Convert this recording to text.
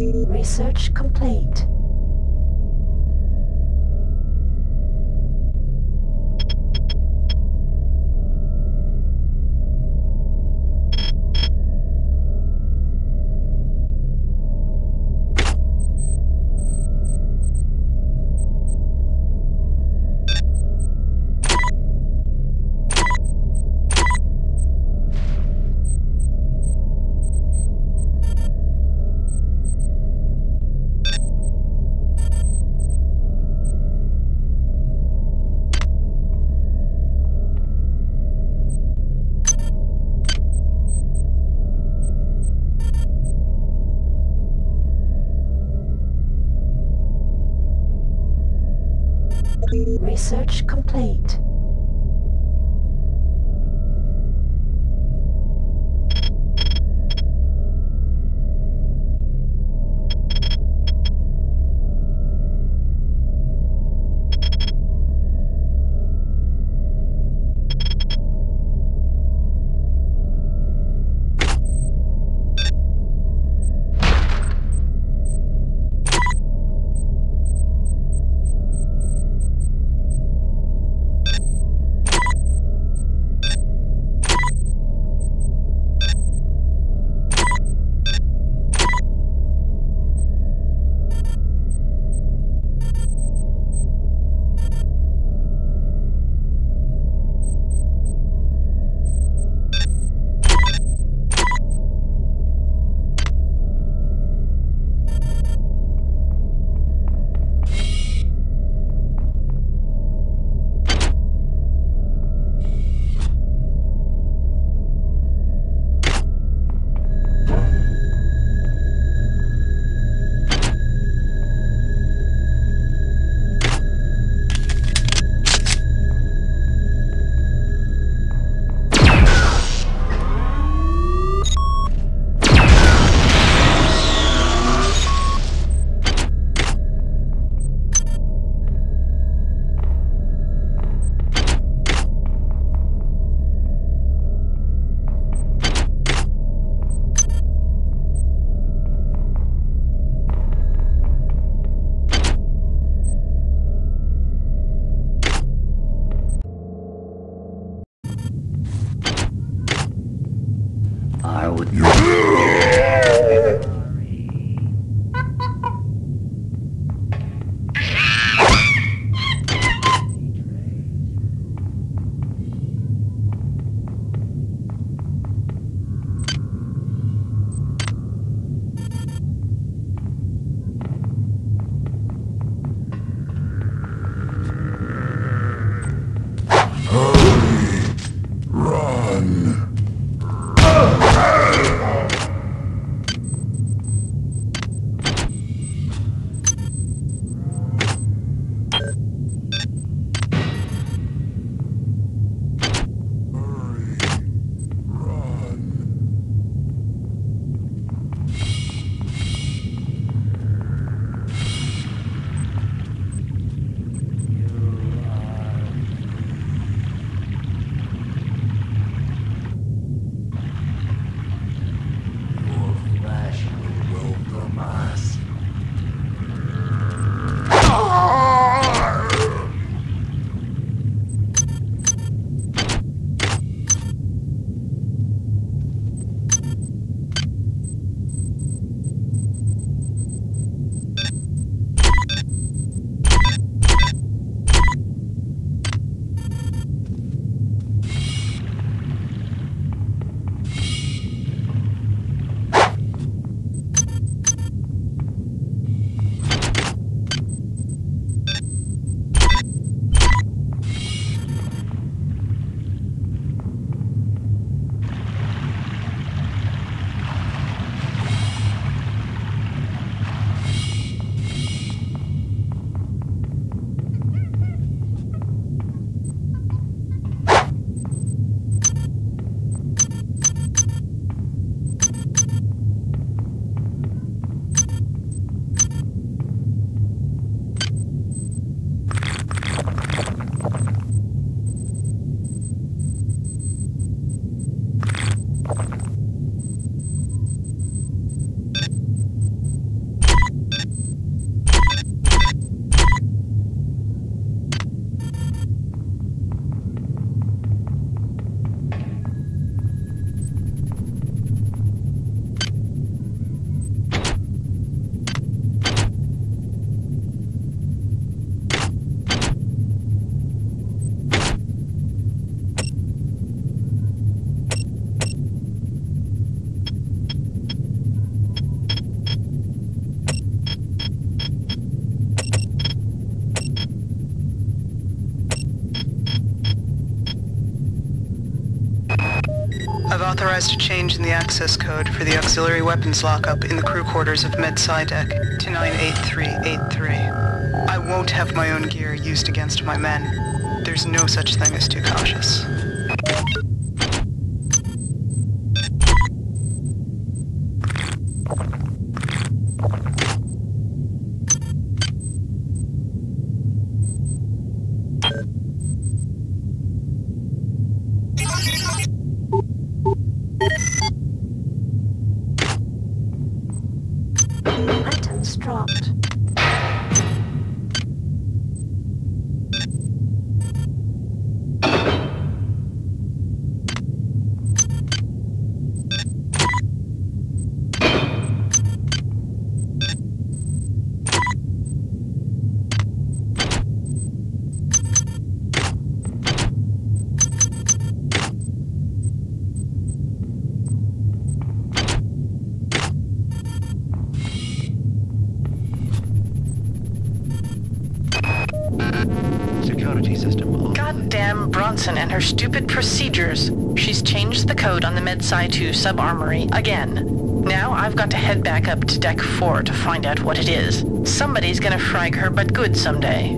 Research complete. Research complete. Authorized a change in the access code for the auxiliary weapons lockup in the crew quarters of Med Deck to 98383. I won't have my own gear used against my men. There's no such thing as too cautious. Dropped. Bronson and her stupid procedures. She's changed the code on the MedSci 2 sub-armory again. Now I've got to head back up to Deck 4 to find out what it is. Somebody's gonna frag her but good someday.